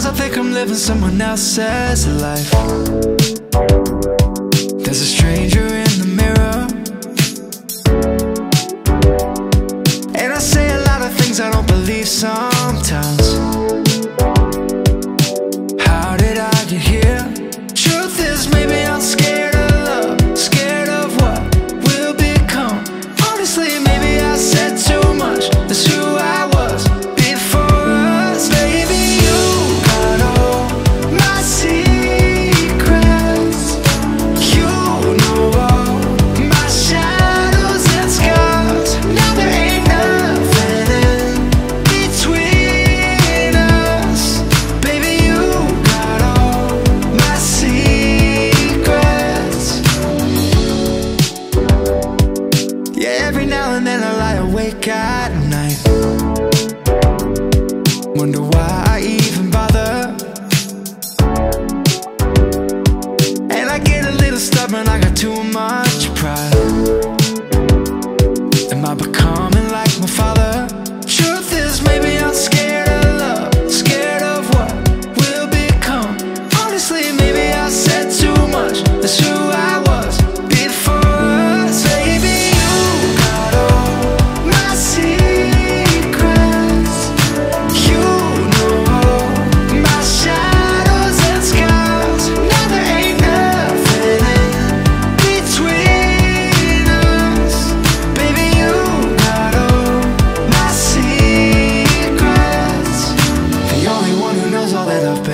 Sometimes I think I'm living someone else's life. There's a stranger in the mirror. And I say a lot of things I don't believe sometimes. How did I get here? Now and then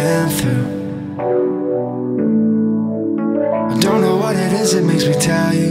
been through. I don't know what it is, it makes me tell you.